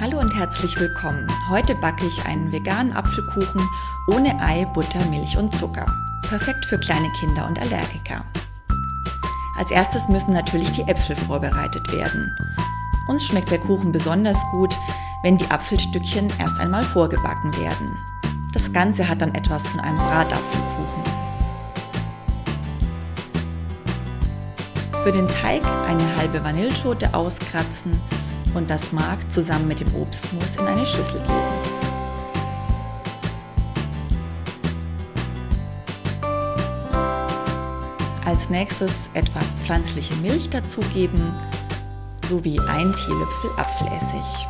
Hallo und herzlich willkommen. Heute backe ich einen veganen Apfelkuchen ohne Ei, Butter, Milch und Zucker. Perfekt für kleine Kinder und Allergiker. Als erstes müssen natürlich die Äpfel vorbereitet werden. Uns schmeckt der Kuchen besonders gut, wenn die Apfelstückchen erst einmal vorgebacken werden. Das Ganze hat dann etwas von einem Bratapfelkuchen. Für den Teig eine halbe Vanilleschote auskratzen und das Mark zusammen mit dem Obstmus in eine Schüssel geben. Als nächstes etwas pflanzliche Milch dazugeben sowie ein Teelöffel Apfelessig.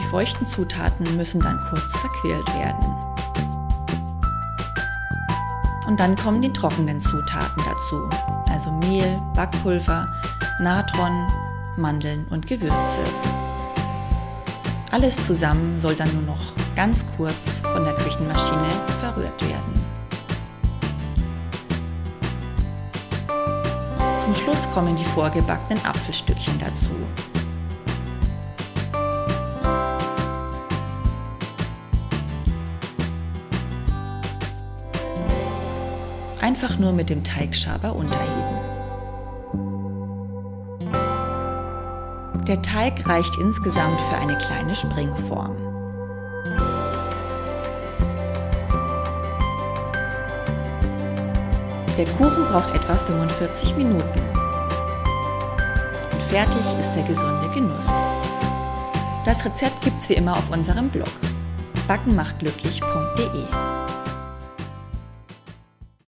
Die feuchten Zutaten müssen dann kurz verquirlt werden. Und dann kommen die trockenen Zutaten dazu, also Mehl, Backpulver, Natron, Mandeln und Gewürze. Alles zusammen soll dann nur noch ganz kurz von der Küchenmaschine verrührt werden. Zum Schluss kommen die vorgebackenen Apfelstückchen dazu. Einfach nur mit dem Teigschaber unterheben. Der Teig reicht insgesamt für eine kleine Springform. Der Kuchen braucht etwa 45 Minuten. Und fertig ist der gesunde Genuss. Das Rezept gibt's wie immer auf unserem Blog backenmachtglücklich.de.